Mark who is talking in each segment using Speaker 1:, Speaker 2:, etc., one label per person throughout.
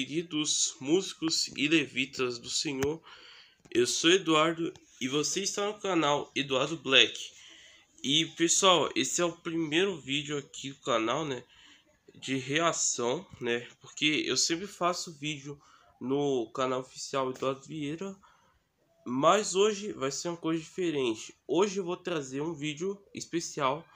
Speaker 1: queridos músicos e levitas do Senhor. Eu sou Eduardo e você está no canal Eduardo Black. E pessoal, esse é o primeiro vídeo aqui do canal, né, de reação, né? Porque eu sempre faço vídeo no canal oficial Eduardo Vieira, mas hoje vai ser uma coisa diferente. Hoje eu vou trazer um vídeo especial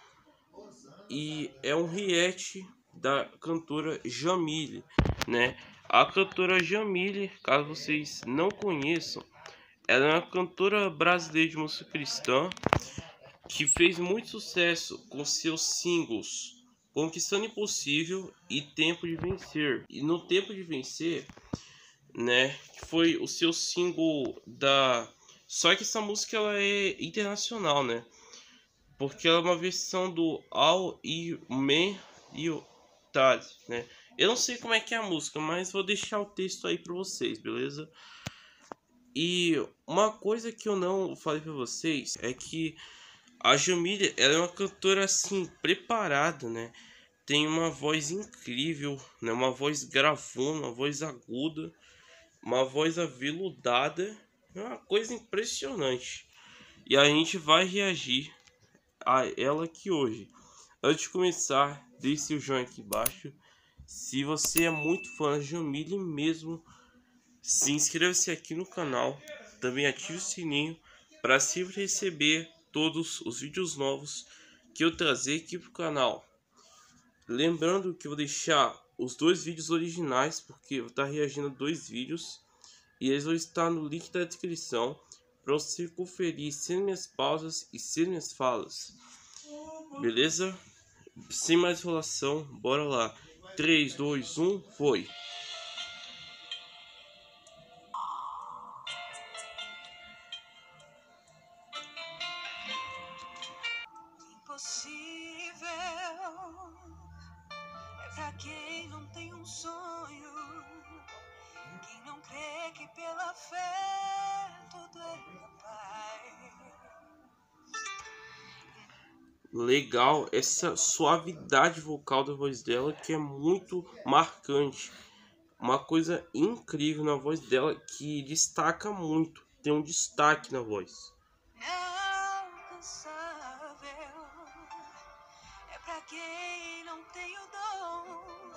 Speaker 1: e é um react da cantora Jamile, né? A cantora Jamile, caso vocês não conheçam, ela é uma cantora brasileira de música cristã que fez muito sucesso com seus singles Conquistando Impossível e Tempo de Vencer. E no Tempo de Vencer, né, foi o seu single da só que essa música ela é internacional, né? Porque ela é uma versão do All e Me e Taz, né? Eu não sei como é que é a música, mas vou deixar o texto aí para vocês, beleza? E uma coisa que eu não falei para vocês é que a Jamília, ela é uma cantora assim preparada, né? Tem uma voz incrível, né? Uma voz gravona, uma voz aguda, uma voz aveludada, é uma coisa impressionante. E a gente vai reagir a ela aqui hoje. Antes de começar, deixe o joinha aqui embaixo. Se você é muito fã de Jamile mesmo, se inscreva-se aqui no canal. Também ative o sininho para sempre receber todos os vídeos novos que eu trazer aqui para o canal. Lembrando que eu vou deixar os dois vídeos originais, porque eu vou estar reagindo a dois vídeos. E eles vão estar no link da descrição para você conferir sem minhas pausas e sem minhas falas. Beleza? Sem mais enrolação, bora lá. 3, 2, 1, foi.
Speaker 2: É sonho, quem não crê que pela fé
Speaker 1: legal essa suavidade vocal da voz dela que é muito marcante. Uma coisa incrível na voz dela que destaca muito, tem um destaque na voz.
Speaker 2: É pra quem não tem o dom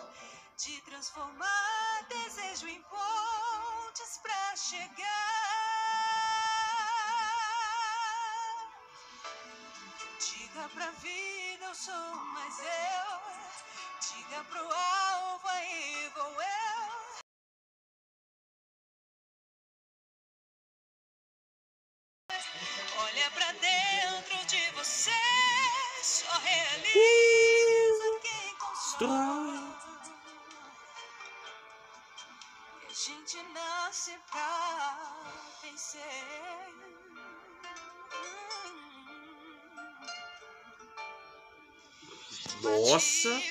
Speaker 2: de transformar desejo em pra vida eu sou mais eu. Diga pro alvo aí vou eu. Olha pra dentro de você, só realiza quem constrói. E a gente nasce pra vencer.
Speaker 1: Nossa!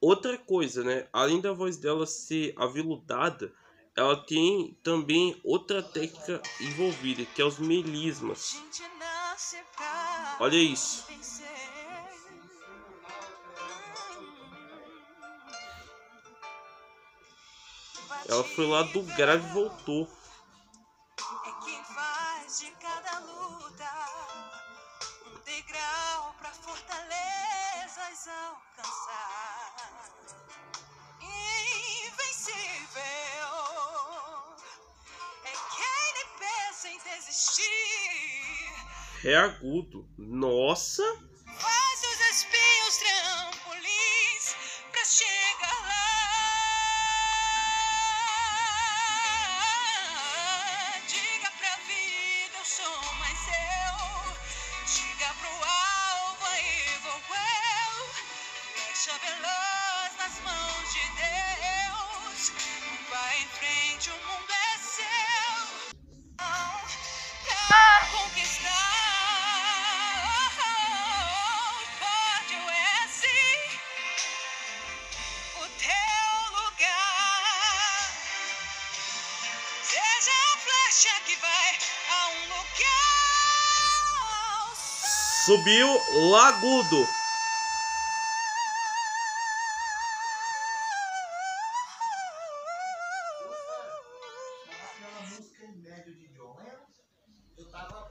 Speaker 1: Outra coisa, né? Além da voz dela ser aveludada, ela tem também outra técnica envolvida, que é os melismas. Olha isso. Ela foi lá do grave e voltou.
Speaker 2: Alcançar. Invencível é pensa em desistir.
Speaker 1: É agudo. Nossa!
Speaker 2: acha que vai a um lugar.
Speaker 1: Subiu Lagudo.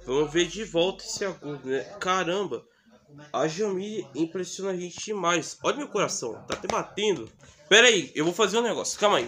Speaker 2: Vamos ver de volta esse agudo, né? Caramba, a Jamile impressiona a gente demais. Olha meu coração, tá até batendo. Pera aí, eu vou fazer um negócio, calma aí.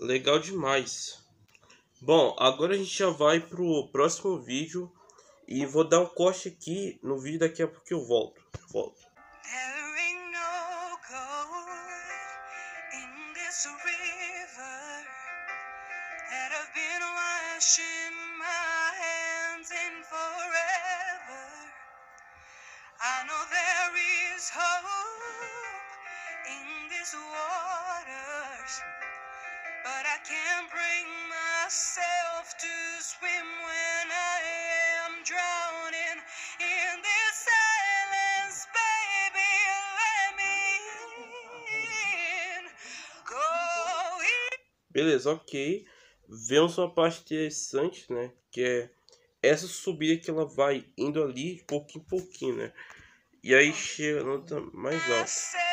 Speaker 2: Legal demais. Bom, agora a gente já vai pro próximo vídeo e vou dar um corte aqui no vídeo daqui a pouco eu volto. Volto. Waters. But I can't bring myself to swim when I am drowning in this silence, baby. Let me in. Go in. Beleza, ok. Vemos uma parte interessante, né? Que é essa subida que ela vai indo ali pouquinho em pouquinho, né? E aí chega mais alta.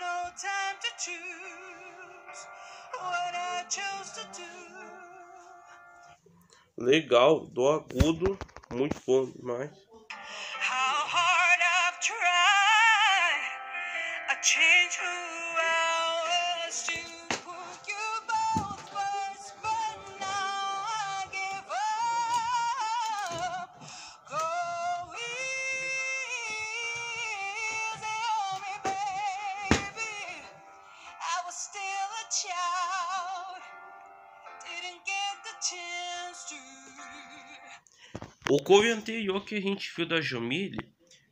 Speaker 2: No time to choose. Legal, do agudo, muito bom demais. O cover anterior que a gente viu da Jamile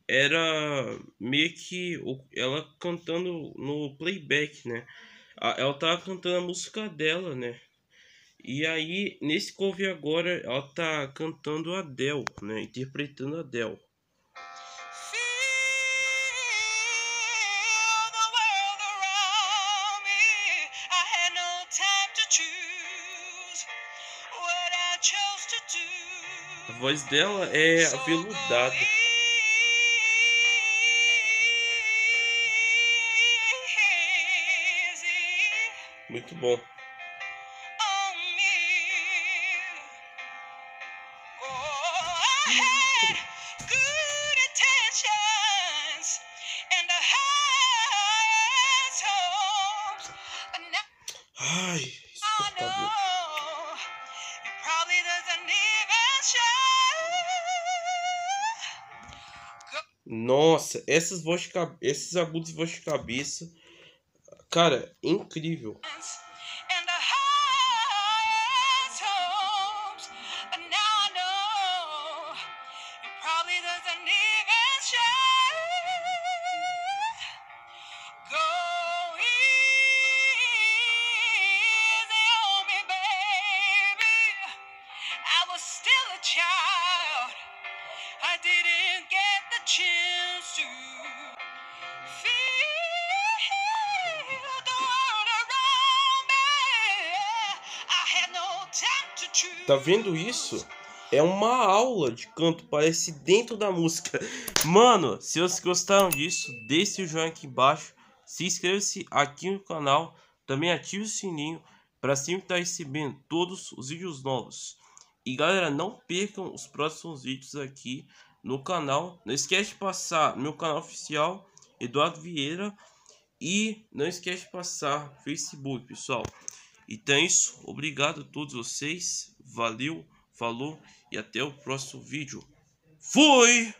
Speaker 2: era meio que ela cantando no playback, né? Ela tava cantando a música dela, né? E aí, nesse cover agora, ela tá cantando a Adele, né? Interpretando a Adele. A voz dela é aveludada. Muito bom. Ai, insuportável. Nossa, essas vozes de esses agudos de voz de cabeça, cara, incrível. Tá vendo isso? É uma aula de canto, parece dentro da música. Mano, se vocês gostaram disso, deixe o joinha aqui embaixo. Se inscreva-se aqui no canal. Também ative o sininho para sempre estar recebendo todos os vídeos novos.
Speaker 1: E galera, não percam os próximos vídeos aqui no canal. Não esquece de passar meu canal oficial, Eduardo Vieira. E não esquece de passar Facebook, pessoal. Então é isso. Obrigado a todos vocês. Valeu, falou e até o próximo vídeo. Fui!